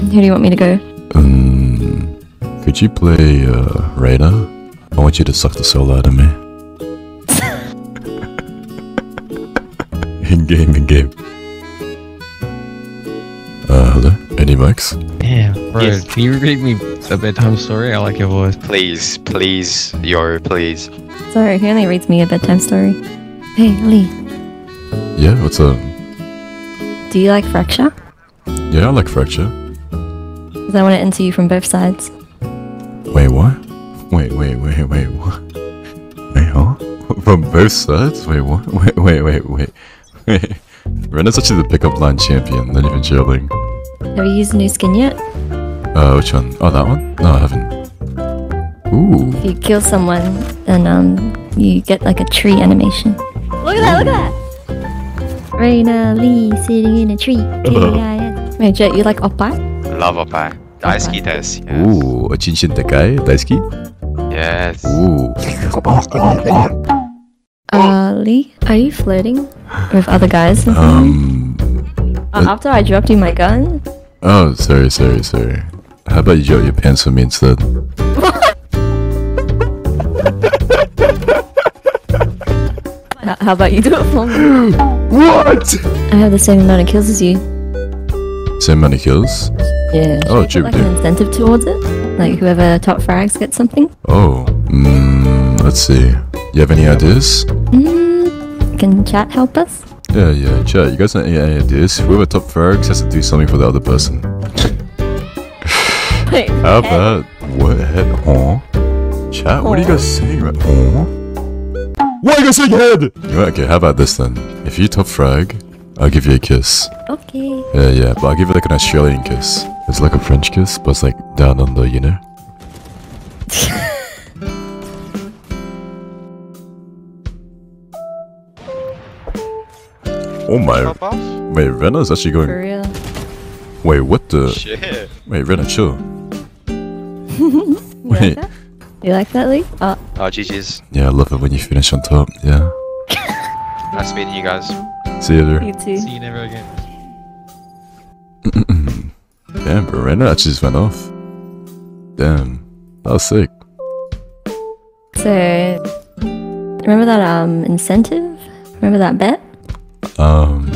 Who do you want me to go? Um, could you play uh, Reyna? I want you to suck the soul out of me. in game, in game. Uh, hello? Any mics? Damn, bro. Yes. Can you read me a bedtime story? I like your voice. Please, please, yo, please. Sorry, he only reads me a bedtime story. Hey, Lee, Yeah, what's up? do you like fracture? Yeah, I like Fracture. Because I want to enter you from both sides. Wait, what? Wait, wait, wait, wait, what? Wait, huh? From both sides? Wait, what? Wait, wait, wait, wait. Wait. Rena's actually the pickup line champion, not even trailing. Have you used the new skin yet? Uh, which one? Oh, that one? No, I haven't. Ooh. If you kill someone, then um, you get like a tree animation. Look at that! Look at that! Raina Lee sitting in a tree. K-I-S. Wait, Jet, you like oppa? Love oppa. Daisuki desu. Yes. Ooh, Chinshin Dekai, Daisuki? Yes. Ooh. Uh, Lee, are you flirting with other guys? Um. Uh, after I dropped you my gun? Oh, sorry, sorry, sorry. How about you drop your pants for me instead? How about you do it for me? What? I have the same amount of kills as you. Same amount of kills? Yeah. Oh, should like an incentive towards it. Like whoever top frags gets something. Oh. Mm, let's see. You have any ideas? Mm, can chat help us? Yeah, yeah, chat. You guys have any ideas? Whoever top frags has to do something for the other person. Wait, How about what? Head? Chat. What are you guys saying? Right? Huh? Why are you guys saying head? Okay, how about this then? If you top frag, I'll give you a kiss. Okay. Yeah, yeah, but I'll give you like an Australian kiss. It's like a French kiss, but it's like down under, you know? oh my. Pop off? Wait, Rena's actually For going. real. Wait, what the? Shit. Wait, Rena, chill. You Wait. like that? You like that, Lee? Oh, Oh, GG's. Yeah, I love it when you finish on top. Yeah. Nice meeting you guys. See you there. you too. See you never again. Damn, bro, Rena actually just went off. Damn. That was sick. So, remember that um incentive? Remember that bet? Um,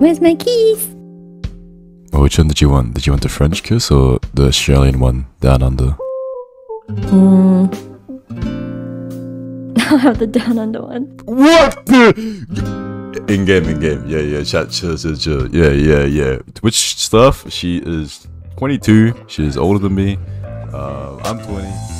Where's my keys? well, which one did you want? Did you want the French kiss or the Australian one down under? Hmm. I'll have the down under one. What the? In game, in game. Yeah, yeah. Chat, chill, chill. Yeah, yeah, yeah. Which stuff? She is 22. She is older than me. Uh, I'm 20.